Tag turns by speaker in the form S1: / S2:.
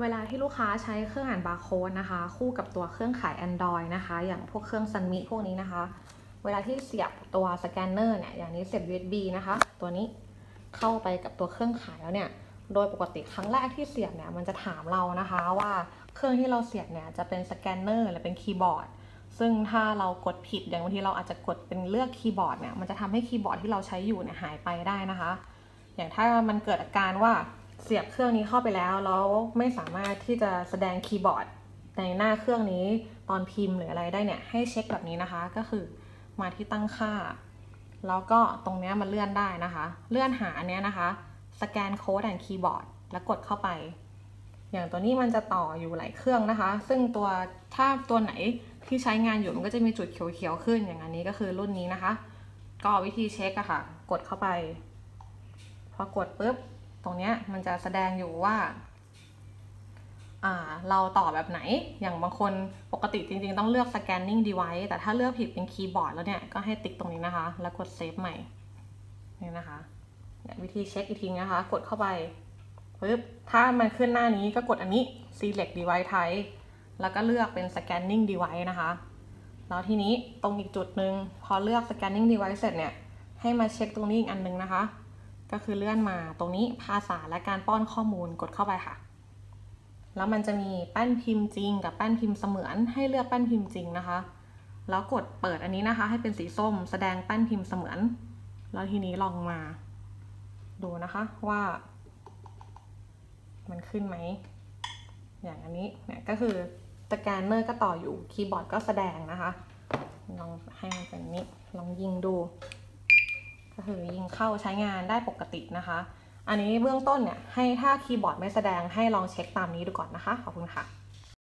S1: เวลาที่ลูกค้าใช้เครื่องอ่านบาร์โค้ดนะคะ คู่กับตัวเครื่องขาย Android นะคะ อย่างพวกเครื่อง SUNMI พวกนี้นะคะ เวลาที่เสียบตัวสแกนเนอร์เนี่ยอย่างนี้เสียบ USB นะคะ ตัวนี้เข้าไปกับตัวเครื่องขายแล้วเนี่ย โดยปกติครั้งแรกที่เสียบเนี่ยมันจะถามเรานะคะว่าเครื่องที่เราเสียบเนี่ยจะเป็นสแกนเนอร์หรือเป็นคีย์บอร์ดซึ่งถ้าเรากดผิดอย่างบางทีเราอาจจะกดเป็นเลือกคีย์บอร์ดเนี่ยมันจะทำให้คีย์บอร์ดที่เราใช้อยู่เนี่ยหายไปได้นะคะ อย่างถ้ามันเกิดอาการว่า เสียบเครื่องนี้เข้าไปแล้วแล้วไม่สามารถที่จะแสดงคีย์บอร์ดในหน้าเครื่องนี้ตอนพิมพ์หรืออะไรได้เนี่ยให้เช็คแบบนี้นะคะ ก็คือมาที่ตั้งค่า แล้วก็ตรงนี้มันเลื่อนได้นะคะ เลื่อนหาเนี้ยนะคะสแกนโค้ดแอนคีย์บอร์ดแล้วกดเข้าไป อย่างตัวนี้มันจะต่ออยู่หลายเครื่องนะคะ ซึ่งตัวถ้าตัวไหนที่ใช้งานอยู่มันก็จะมีจุดเขียวๆขึ้นอย่างอันนี้ก็คือรุ่นนี้นะคะ ก็วิธีเช็คอะค่ะ กดเข้าไป พอกดปุ๊บ ตรงเนี้ยมันจะแสดงอยู่ว่าเราต่อแบบไหน อย่างบางคนปกติจริงๆ ต้องเลือก scanning device แต่ถ้าเลือกผิดเป็นคีย์บอร์ดแล้วเนี่ย ก็ให้ติ๊กตรงนี้นะคะ แล้วกดเซฟใหม่ นี่นะคะ วิธีเช็คอีกทีนะคะ กดเข้าไปปุ๊บ ถ้ามันขึ้นหน้านี้ก็กดอันนี้ select device type แล้วก็เลือกเป็น scanning device นะคะ แล้วทีนี้ตรงอีกจุดหนึ่งพอเลือก scanning device เสร็จเนี่ย ให้มาเช็คตรงนี้อีกอันนึงนะคะ ก็คือเลื่อนมาตรงนี้ภาษาและการป้อนข้อมูลกดเข้าไปค่ะ แล้วมันจะมีแป้นพิมพ์จริง กับแป้นพิมพ์เสมือนให้เลือกแป้นพิมพ์จริงนะคะ แล้วกดเปิดอันนี้นะคะ ให้เป็นสีส้ม แสดงแป้นพิมพ์เสมือน แล้วทีนี้ลองมา ดูนะคะว่า มันขึ้นไหม อย่างอันนี้เนี่ยก็คือสแกนเนอร์ก็ต่ออยู่คีย์บอร์ดก็แสดงนะคะ ลองให้มันเป็นนี้ ลองยิงดู ก็คือยิงเข้าใช้งานได้ปกตินะคะ อันนี้เบื้องต้นเนี่ยให้ถ้าคีย์บอร์ดไม่แสดงให้ลองเช็คตามนี้ดูก่อนนะคะ ขอบคุณค่ะ